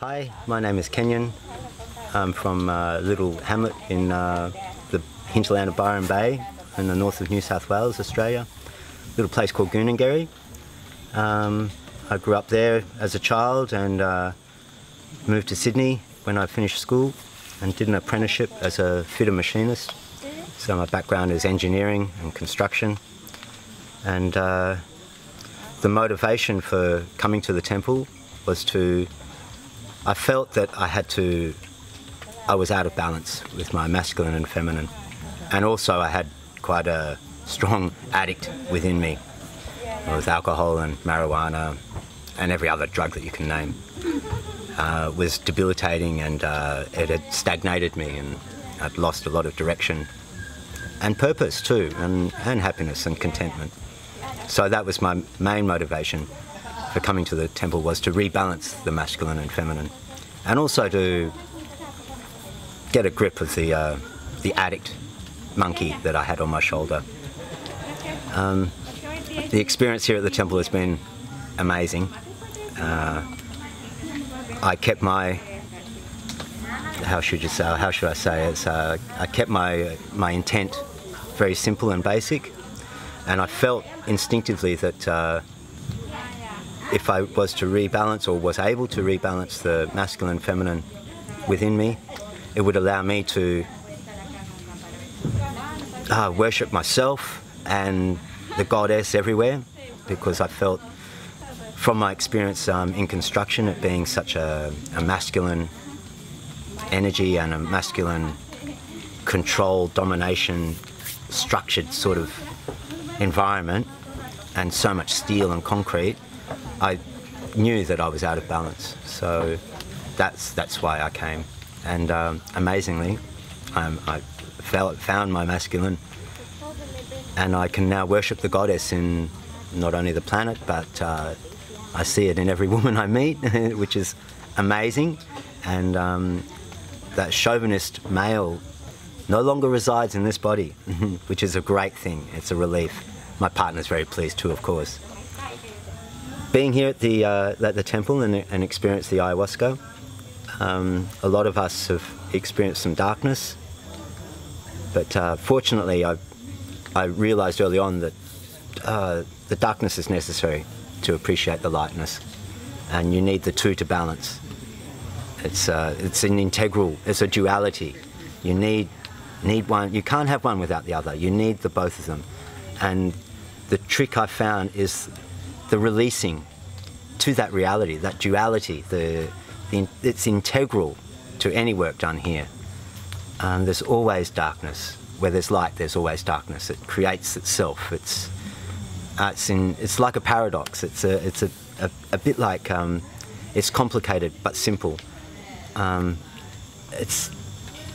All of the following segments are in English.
Hi, my name is Kenyon. I'm from a little hamlet in uh, the hinterland of Byron Bay in the north of New South Wales, Australia. A little place called Goonengerry. Um, I grew up there as a child and uh, moved to Sydney when I finished school and did an apprenticeship as a fitter machinist. So my background is engineering and construction. And uh, the motivation for coming to the temple was to, I felt that I had to, I was out of balance with my masculine and feminine. And also I had quite a strong addict within me with alcohol and marijuana and every other drug that you can name. Uh, was debilitating and uh, it had stagnated me and I'd lost a lot of direction and purpose too and, and happiness and contentment. So that was my main motivation for coming to the temple was to rebalance the masculine and feminine and also to get a grip of the, uh, the addict monkey that I had on my shoulder. Um, the experience here at the temple has been amazing. Uh, I kept my how should you say how should I say it? Uh, I kept my my intent very simple and basic, and I felt instinctively that uh, if I was to rebalance or was able to rebalance the masculine feminine within me, it would allow me to uh, worship myself and the goddess everywhere because I felt from my experience um, in construction it being such a, a, masculine energy and a masculine control, domination, structured sort of environment and so much steel and concrete, I knew that I was out of balance. So that's, that's why I came. And um, amazingly, um, I felt, found my masculine and I can now worship the goddess in not only the planet, but uh, I see it in every woman I meet, which is amazing. And um, that chauvinist male no longer resides in this body, which is a great thing. It's a relief. My partner's very pleased too, of course. Being here at the, uh, at the temple and, and experience the ayahuasca, um, a lot of us have experienced some darkness, but uh, fortunately I, I realized early on that uh, the darkness is necessary to appreciate the lightness, and you need the two to balance. It's, uh, it's an integral, it's a duality. You need, need one, you can't have one without the other. You need the both of them. And the trick I found is the releasing to that reality, that duality. The, the it's integral to any work done here. Um, there's always darkness. Where there's light, there's always darkness. It creates itself. It's, uh, it's, in, it's like a paradox. It's a, it's a, a, a bit like, um, it's complicated but simple. Um, it's,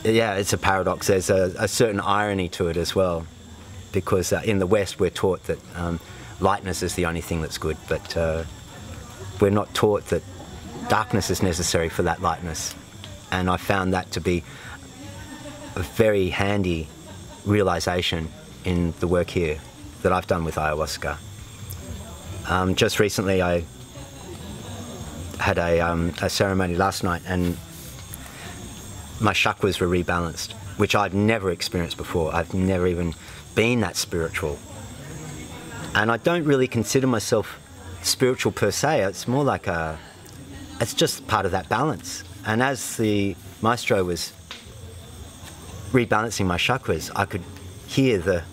yeah, it's a paradox. There's a, a, certain irony to it as well, because uh, in the West we're taught that um, lightness is the only thing that's good, but uh, we're not taught that darkness is necessary for that lightness. And I found that to be a very handy realization in the work here that I've done with ayahuasca. Um, just recently, I had a, um, a, ceremony last night, and my chakras were rebalanced, which I've never experienced before. I've never even been that spiritual, and I don't really consider myself spiritual per se. It's more like a, it's just part of that balance. And as the maestro was rebalancing my chakras, I could hear the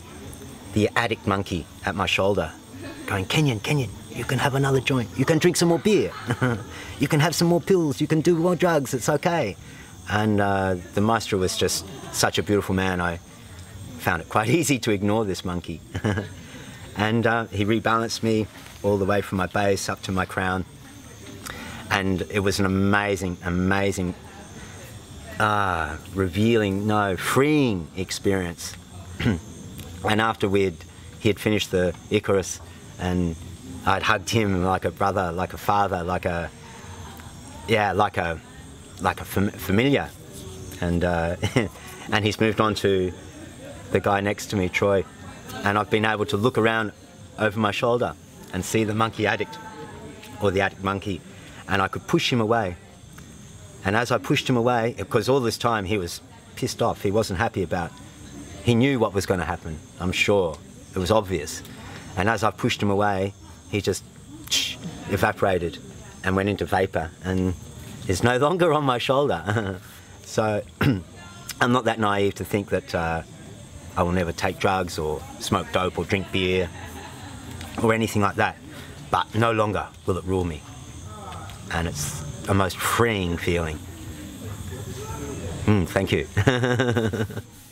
the addict monkey at my shoulder going, Kenyon, Kenyon, you can have another joint. You can drink some more beer. you can have some more pills. You can do more drugs. It's okay. And uh, the maestro was just such a beautiful man. I found it quite easy to ignore this monkey. and uh, he rebalanced me all the way from my base up to my crown. And it was an amazing, amazing, uh, revealing, no, freeing experience. and after we'd, he had finished the icaros and I'd hugged him like a brother, like a father, like a, yeah, like a, like a fam familiar. And, uh, and he's moved on to the guy next to me, Troy. And I've been able to look around over my shoulder and see the monkey addict or the addict monkey and I could push him away And as I pushed him away, because all this time he was pissed off, he wasn't happy about, he knew what was going to happen, I'm sure. It was obvious. And as I pushed him away, he just evaporated and went into vapor and is no longer on my shoulder. so I'm not that naive to think that uh, I will never take drugs or smoke dope or drink beer or anything like that. But no longer will it rule me. And it's a most freeing feeling. Mm, thank you.